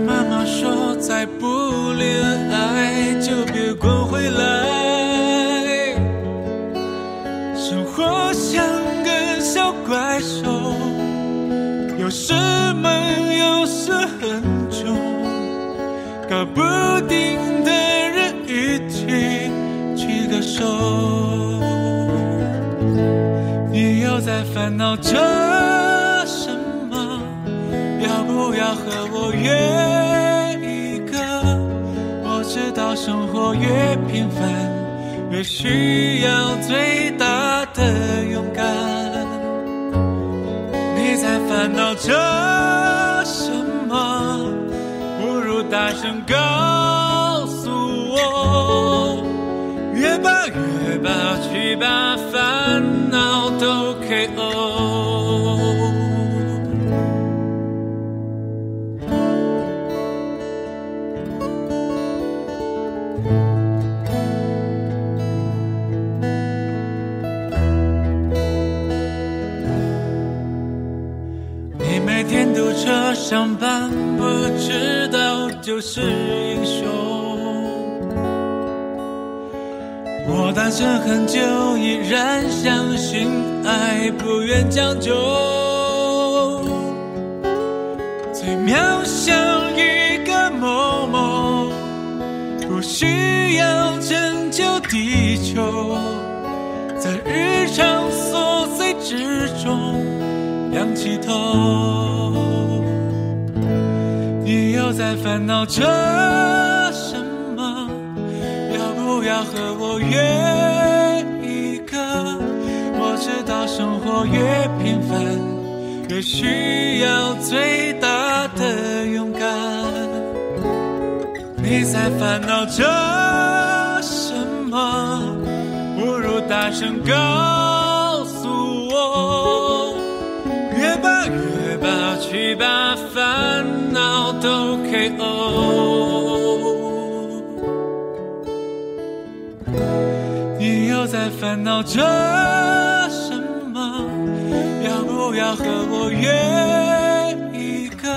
妈妈说，再不恋爱，就别滚回来。生活像个小怪兽，有时闷，有时很穷，搞不定的人一起去个手。你又在烦恼着？不要和我约一个？我知道生活越平凡，越需要最大的勇敢。你在烦恼着什么？不如大声告诉我。越吧越吧，去吧，烦恼都 KO。你每天堵车上班，不知道就是英雄。我单身很久，依然相信爱，不愿将就。最渺小一个某某，不需要拯救地球，在日常琐碎之中仰起头。你又在烦恼着什么？要不要和我约一个？我知道生活越平凡，越需要最大的勇敢。你在烦恼着什么？不如大声告去把，烦恼都 KO。你又在烦恼着什么？要不要和我约一个？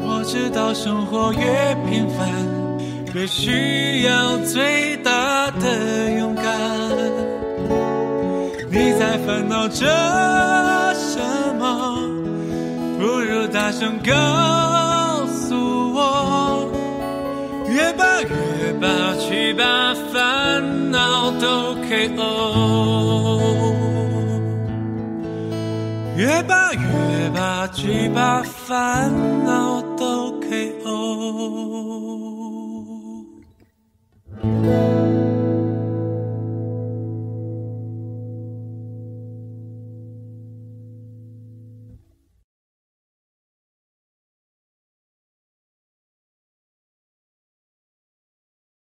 我知道生活越平凡，越需要最大的勇敢。你在烦恼着什么？大声告诉我。越吧越吧，去把，烦恼都 KO。越吧越吧，去把，烦恼都 KO。